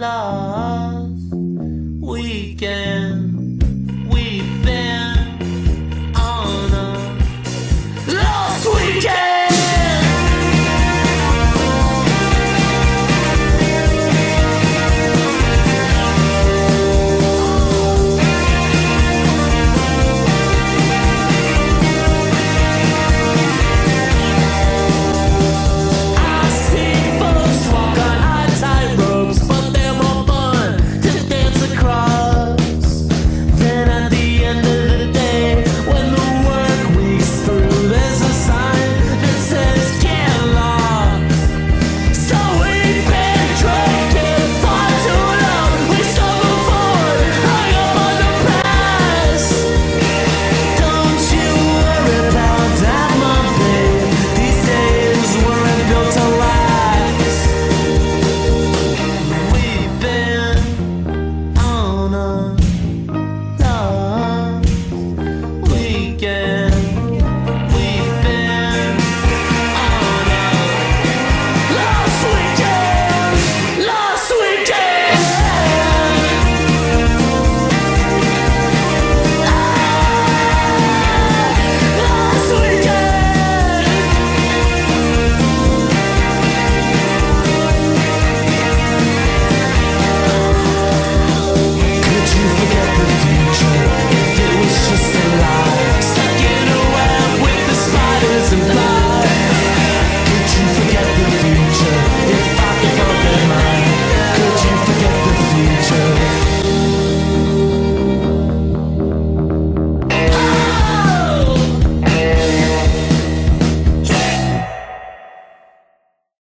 love.